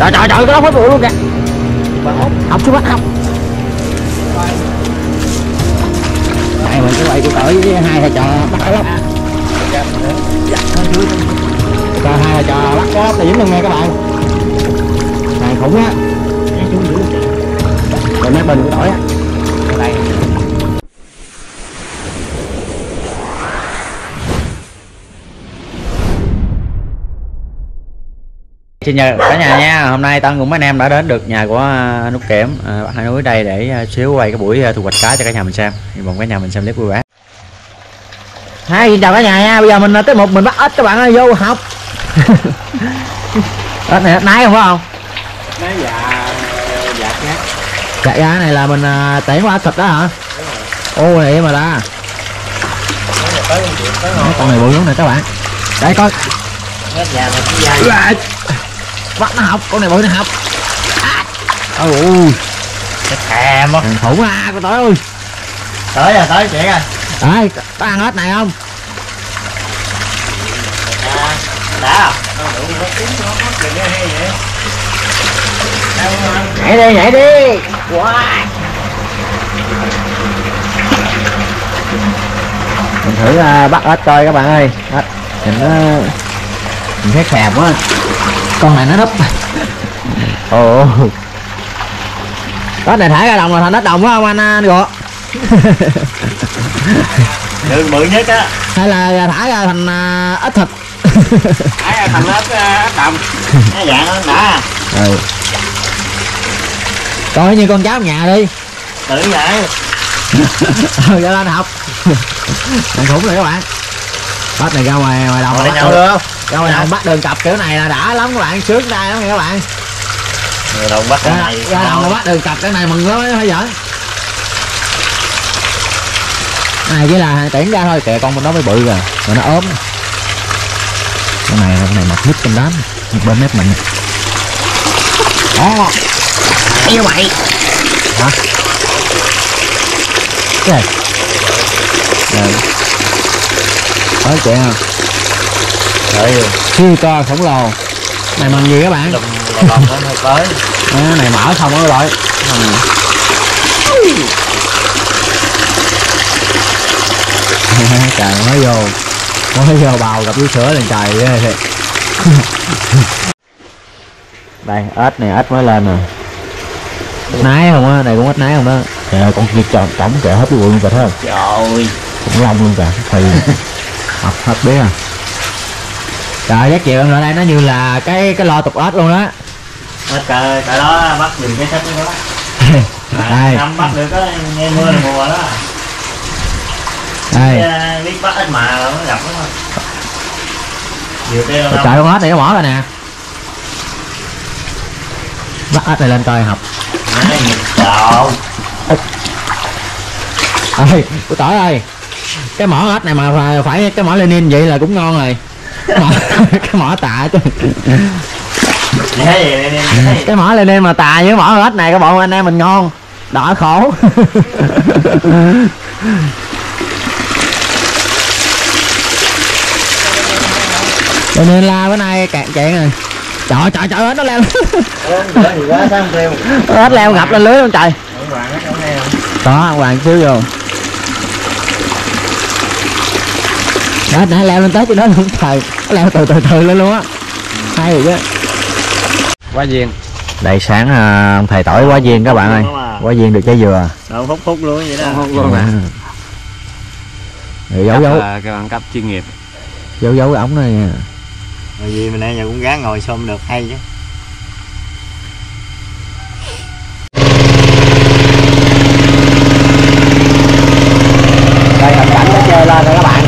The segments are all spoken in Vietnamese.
trời trời trời, cái đó phải bụi luôn kìa. Học xuống bắt học. Này mình cứ quay của tỏi với hai thầy trò bắt lắm. Cho hai thầy trò bắt có lóc dính luôn nghe các bạn. Này khủng á. Rồi mấy bình của tỏi á. Xin chào cả nhà nha, hôm nay Tân cùng mấy anh em đã đến được nhà của à, Nút Kiểm. À, Hai núi đây để à, xíu quay cái buổi à, thu hoạch cá cho cả nhà mình xem. Hy vọng cả nhà mình xem clip vui vẻ. Hai xin chào cả nhà nha, bây giờ mình tới một mình bắt ếch các bạn ơi, vô học. Ếch này ếch nái không phải không? Nói dạ dạ nhá. Dạ dạ này là mình tiễn qua thịt đó hả? Ô này mà là. Con này bự lắm nè các bạn. Đây coi. Hết nhà mà cũng Bắt nó học, con này bự nó học À. Ôi Cái thèm á. khủng à, con tối ơi Tới rồi tới chị ơi. Đây, có ăn ếch này không? À, đã. Rồi. Nhảy đi, nhảy đi Wow Mình thử à, bắt ếch coi các bạn ơi ếch Nhìn nó Nhìn thấy khèm quá Con này nó núp Ồ Ếch này thả ra đồng là thành ếch đồng phải không anh à, Gọ Đường bự nhất á. Hay là thả ra thành à, ếch thịt Ai à, thành ếch ếch đồng. Nó dạng nó đã. ừ. Coi như con cháu nhà đi Tự vậy. ừ ra lên học thằng khủng này các bạn bắt này ra ngoài ngoài đồng đường- được không? Ngoài đồng bắt đường cặp kiểu này là đã lắm các bạn. Sướng tay lắm nha các bạn. Người đồng bắt cái ra, này. ra đồng là bắt đường cặp cái này mừng lắm phải giỡn. Này chỉ là tiễn ra thôi. Kìa con bên đó mới bự rồi. Mà nó ốm. Con này con này mập nhất trong đám. Bên mép mình. Đó. Yêu mày. Hả? Cái này rồi tới chị không Đấy. siêu to khổng lồ. Này bằng gì các bạn? Nó hơi tới. Đó, này mở không có rồi trời mới vô mới vô bào gặp vú sữa liền trời ghê thiệt. Đây ếch này ếch mới lên nè. Nái không á này cũng ếch nái không đó. Trời ơi con kia tròn trống kìa hết cái luôn kìa thấy không Trời. cũng lông luôn kìa thì. Học hết biết à trời giác chịu em lại đây nó như là cái cái lo tục ếch luôn đó Ếch cờ cờ đó bắt được cái sách đó. đây. Năm bắt được á nghe mưa là mùa đó. đây. Cái, biết bắt ít mà nó gặp cái đâu Trời con ếch này nó mỏ rồi nè. Bắt ếch này lên coi học. Trời ơi của tỏi ơi cái mỏ ếch này mà phải, phải cái mỏ Lenin vậy là cũng ngon rồi cái mỏ, tạ chứ. Đây cái mỏ Lenin mà tà với mỏ ếch này các bọn anh em mình ngon. Đỡ khổ. Cho nên la bữa nay cạn chuyện rồi. Trời trời trời ếch nó leo. Ếch leo ngập lên lưới luôn trời. Đó hoàng xíu vô đó nãy leo lên tới chỗ đó luôn. Trời leo từ từ từ lên luôn á. Hay rồi chứ. Quá duyên. Đây sáng à, ông thầy tỏi quá duyên các bạn ơi. Quá duyên được trái dừa. Đâu hút hút luôn vậy đó. Luôn nè Rồi giấu giấu. là cái bằng cấp chuyên nghiệp. Giấu giấu cái ống này. Nha Rồi gì mà nãy giờ cũng gán ngồi xôm được hay chứ. Đây hình cảnh nó chơi lên rồi các bạn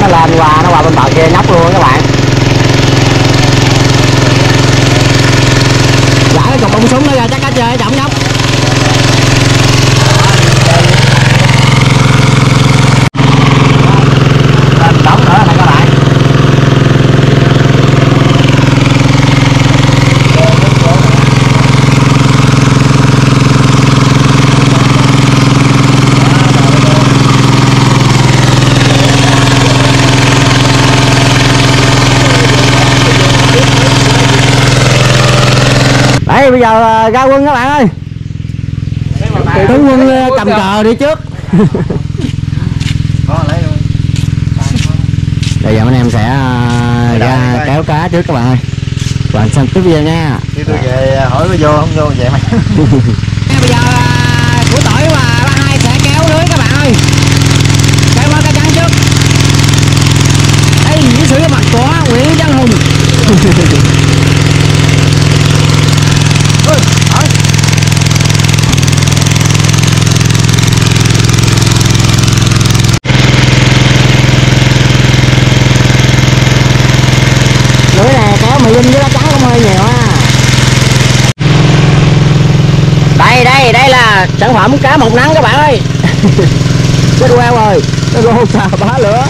nó lên qua nó qua bên bờ kia nhóc luôn các bạn. giờ à, ra quân các bạn ơi. Tướng quân à, cầm cờ đi trước. Bây giờ mấy em sẽ à, ra kéo cá trước các bạn ơi. Bạn xem tiếp video nha. Đi tôi về hỏi có vô không? Vô vậy mày. Bây giờ phẩm cá một nắng các bạn ơi. Chết queo rồi nó gô xà bá lửa.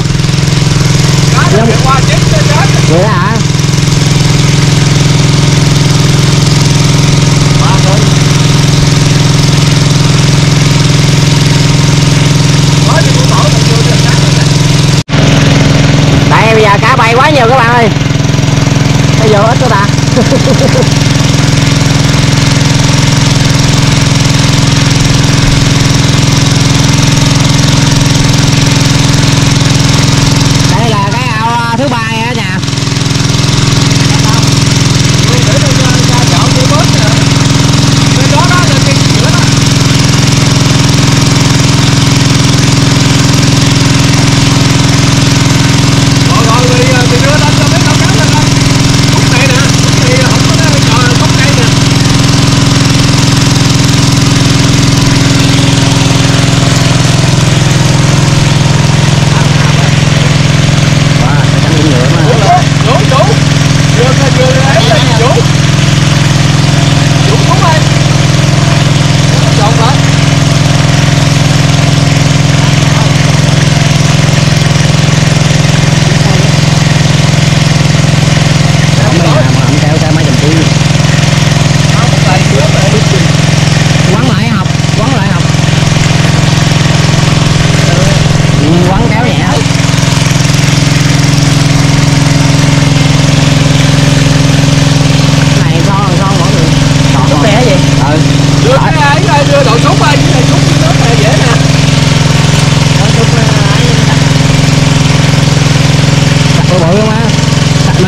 Cá nó dạ. qua chết chết vậy hả? Bây giờ cá bay quá nhiều các bạn ơi. Bây giờ ít các bạn.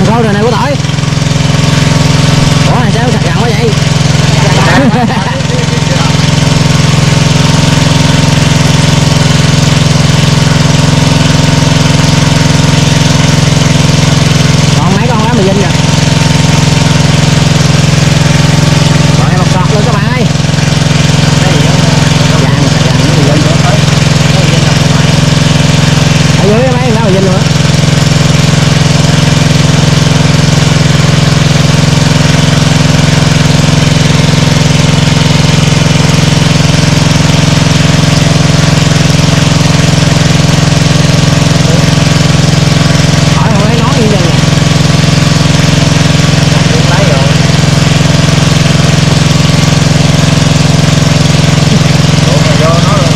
thằng khô rồi này của tỏi ủa này sao sạc gạo quá vậy còn mấy con lá mì dinh kìa còn em một cọt luôn các bạn ơi vàng vàng nó mì dinh ở dưới mấy lá mì dinh luôn á hỏi không thấy nói gì vậy nè lấy rồi Đổ mà vô nó rồi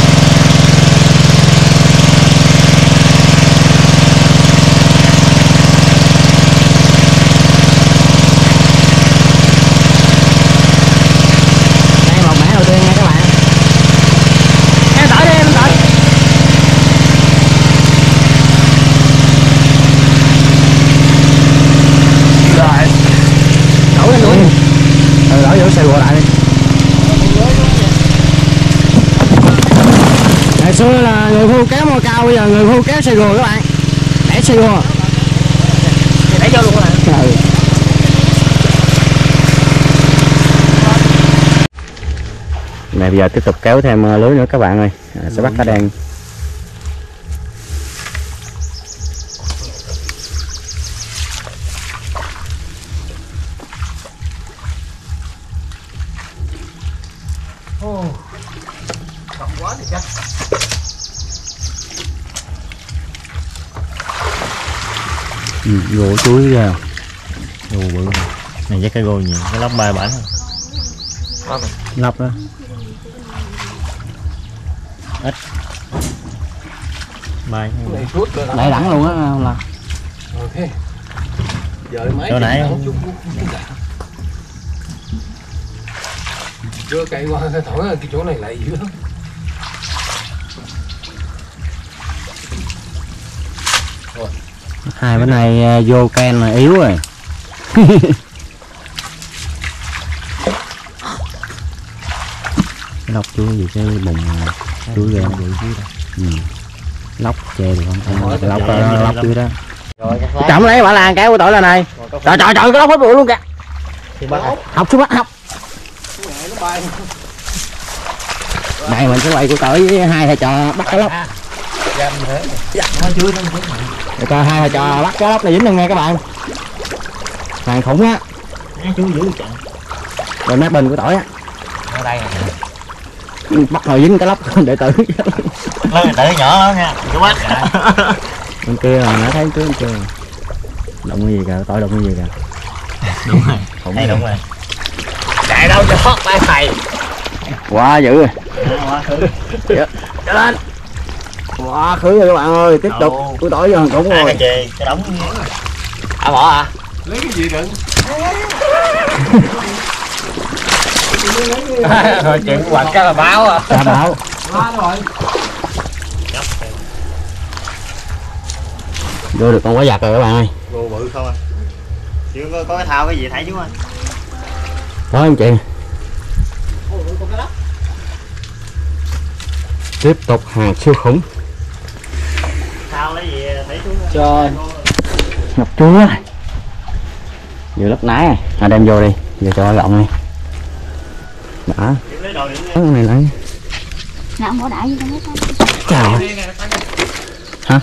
đây một mẻ đầu tiên nha các bạn em tỏi đi em tỏi rồi đổ lên núi ừ đổ vô xe gùa lại đi ngày xưa là người phu kéo mô cao bây giờ người phu kéo xe gùa các bạn đẩy xe gùa để vô luôn các bạn ừ. Nè bây giờ tiếp tục kéo thêm ờ, lưới nữa các bạn ơi. À, sẽ bắt cá đen ừ, gỗ chuối ra. Gù bự. Này chắc cái gù nhiều. Cái lóc ba bản lọc đó ba này suốt rồi. Đẩy đẳng luôn á không là. Ok. Giờ mấy Chỗ nãy- chưa cày qua cái thổi cái chỗ này lại dữ lắm hai bữa nay ờ, vô can là yếu rồi. Lóc chuối gì cái bùng chuối ra ừ. lóc chê được không lóc đó, lóc chuối đó. Chậm lấy bà làng kéo của tội lên này. Trời trời trời cái lóc hết bụi luôn kìa. Học xuống bắt học. Đây mình sẽ quay của tội với hai thầy trò bắt cái lóc. Dăm thế. Nó chưa nó chưa để coi hai trò bắt cái lóc này dính luôn nghe các bạn. Hàng khủng á. Chú giữ chặn rồi mép bình của tỏi á. Ở đây bắt hồi dính cái lóc đệ tử nó tự nhỏ lắm nha chú bắt bên kia là nó thấy trước bên kia. Động cái gì kìa tỏi động cái gì kìa. Đúng rồi. Khủng rồi. đúng rồi. Chạy đâu cho tay thầy. Quá dữ rồi. Trở lên. Quá khứ rồi các bạn ơi tiếp tục Tỏi vô hàng khủng hai rồi. cái chì cái đống à bỏ à? Lấy cái gì đựng? Rồi chuyện quạt cái là báo à. Ta bảo quá rồi. Vô được con quá giặt rồi các bạn ơi. Gù bự không à chưa có, có cái thao cái gì thấy chú anh? Đó em chị. Tiếp tục hàng siêu khủng thao lấy gì thấy chú cho ngập chúa vừa lấp nái này à đem vô đi. Giờ cho lộn đi. Đó Điểm lấy đồ điểm lấy cái này lấy. Nào bỏ đại vô thì đúng không?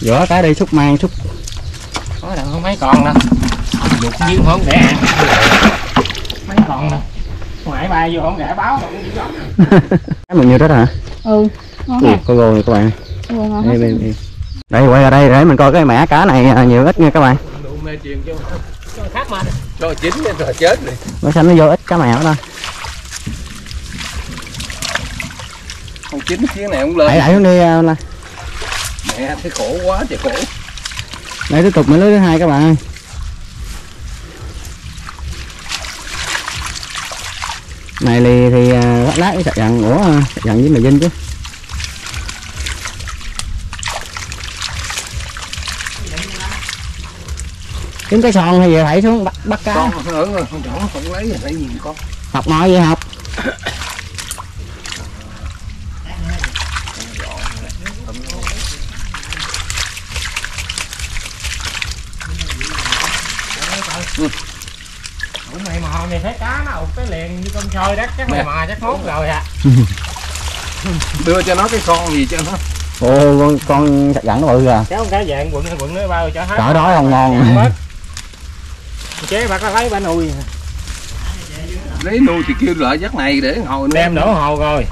giữa cái đi xúc mang xúc có đằng không mấy con đâu. Dục nhưng không để ăn. Mấy con nè ngoại ba vô không để báo đâu cái mình nhiêu đó hả? Ừ Ngon hả? có gồ này các bạn. Ừ, ngon đây, đây, đây. đây quay ra đây để mình coi cái mẻ cá này à, nhiều ít nha các bạn. Mê truyền cho khác mà. Cho chín rồi chết rồi nó xanh nó vô ít cá mẻ đó. Không chín chuyến này không đẩy lên đẩy xuống đi à, nè mẹ thấy khổ quá trời khổ. Đây tiếp tục mới lưới thứ hai các bạn ơi này thì, thì lát lát sạc dặn ủa à, sạc dặn với mày dinh chứ. Kiếm cái son thì phải xuống bắt bắt cá con rồi con chọn không lấy phải nhìn con. Học mọi gì học. Mm-hmm mày mò mày thấy cá nó ụt cái liền như con sôi đất chắc mày mò chắc hốt rồi à đưa cho nó cái con gì cho nó. Ồ con con sạch gắn nó bự à. Kéo cái dạng quận quận nó bao cho hết. Cỡ đó không ngon. Chế bạc nó lấy bả nuôi. Lấy nuôi thì kêu lại giấc này để hồi nữa đem đổ hồ rồi.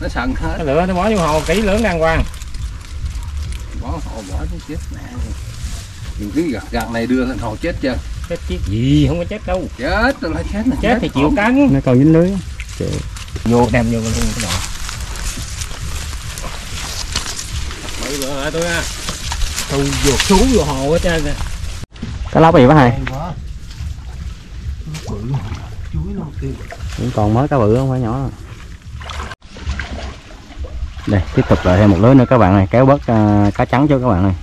Nó sần hết. Cái lửa nó bỏ vô hồ kỹ lưỡng đàng hoàng. Bỏ hồ bỏ nó chết nè nhiều cái gạt gạt này đưa lên hồ chết chưa chết chiếc gì không có chết đâu. Chết rồi lại chết nè chết thì chịu cắn. Nó còn dính lưới. Vô đem vô luôn cái đồ. Bự bự tôi ha? Tôi vô xuống vô hồ hết trơn nè cái lóc gì bác hai? Cũng còn mới cá bự không phải nhỏ. Đây tiếp tục lại thêm một lưới nữa các bạn này kéo bớt à, cá trắng cho các bạn này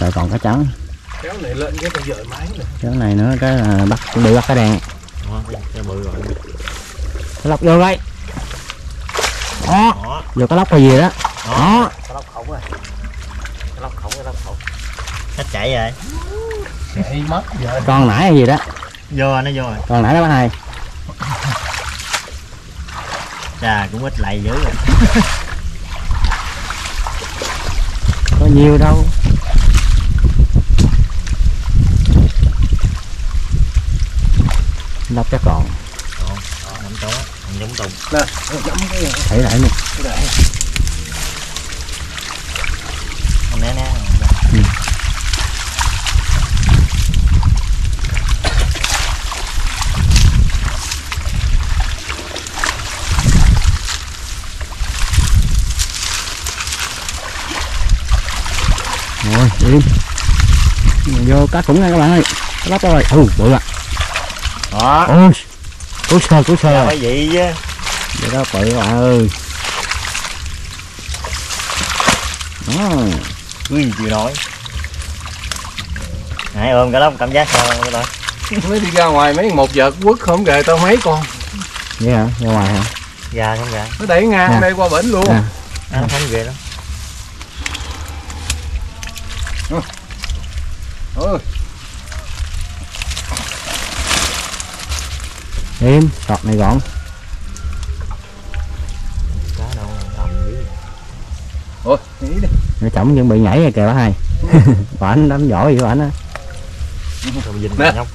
rồi còn cá trắng kéo này lên cái con dời máy này. Cái này nữa cái là bắt chuẩn bị bắt cá đen Đó, cái, cái bự rồi. Cái lóc vô đây. Đó. Đó. Vô cái lóc hay gì đó? Đó. Cái lóc khổng rồi. Cái lóc khổng cái lóc khổng. Nó chạy rồi. Chạy mất giờ con nãy hay gì đó? Vô nó vô rồi. Con nãy đó bác hai chà cũng ít lại dữ rồi. Có nhiều đâu lóc chắc còn. Đó nằm chỗ nằm giống tùng nè cái thấy lại không né né rồi im vô cá khủng nha các bạn ơi. Cá lóc rồi. Ừ bự à đó. Ôi cú sơ cú sơ phải vậy chứ? Vậy đó bự bạn ơi. Đó. Ui chịu nổi hãy ôm cái lóc cảm giác sao các bạn mới đi ra ngoài mấy một giờ quất không gề tao mấy con. Vậy hả? Ra ngoài hả? Gà không gà nó đẩy ngang Nè. đây qua bển luôn. Nè. ăn không ghê lắm ừ. Im sọt này gọn. Cá đâu ầm dữ ôi nó chổng chuẩn bị nhảy rồi kìa bác hai. Bà anh đấm giỏi vậy bà anh á. Rồi dinh Nè. nhóc.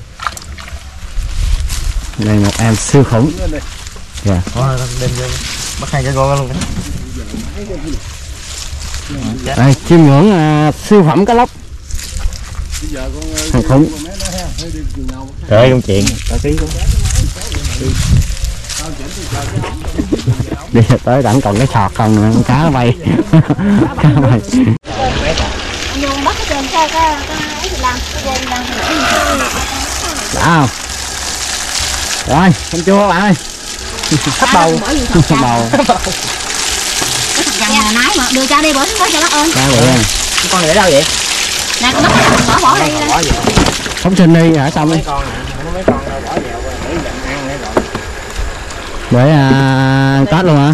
Đây một em siêu khủng. Vô bắt hai cái con luôn đây chiêm ngưỡng à, siêu phẩm cá lóc. Bây giờ con ơi, Thằng khủng. nó chừng nào. Trời ơi công chuyện đi tới đặng còn cái sọt không nữa, con cá nó bay. Cá bay. Đã không? Rồi con chua các bạn ơi. Thấp bầu. Bỏ thật bầu. Cái thằng găng là nái mà đưa cha đi bển có cho nó ơn. Con để đâu vậy? Nè con bắt bỏ bỏ đi. Bỏ phóng sinh đi hả xong đi mấy con đâu bỏ dẹo rồi để dành ăn để rồi để à, ăn tết luôn hả?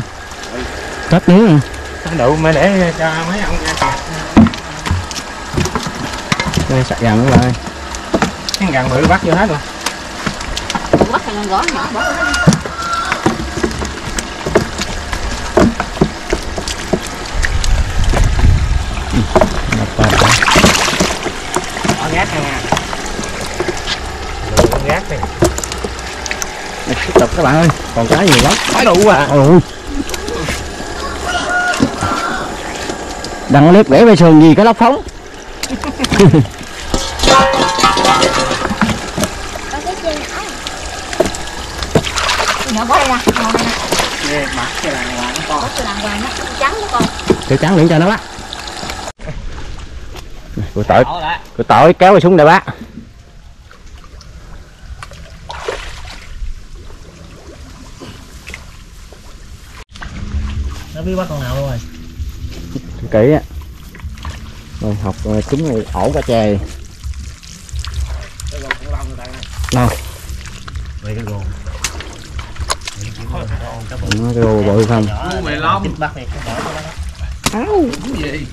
Tết nướng không đủ mới để cho mấy ông nha đây sạch gần các bạn ơi cái gần bự bắt vô hết rồi bắt thằng gõ nhỏ bỏ vô đó. Đập vào. bỏ gác nha nha lựa con gác đi Đây, tiếp tục các bạn ơi còn cá nhiều lắm. Phải đủ à. Ôi đăng clip để về sườn gì cái lóc phóng. Tiểu trắng điện cho nó bắt Của tội Của tội kéo cái xuống đây bác nó biết bắt con nào rồi. Kỹ á. Rồi học ờ, chúng này ổ cá chè. Rồi cái gồm nó cái bự không? Mày lắm. Bắt này không bỏ cho nó. Áo. Gì?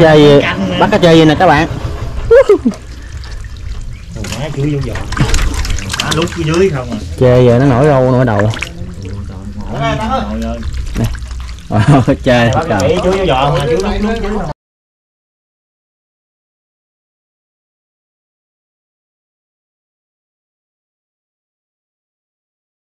Chơi gì? Bắt cá chơi gì nè các bạn? Má lúc phía dưới không à. Chơi giờ nó nổi râu nổi đầu. Ờ, chơi. Trời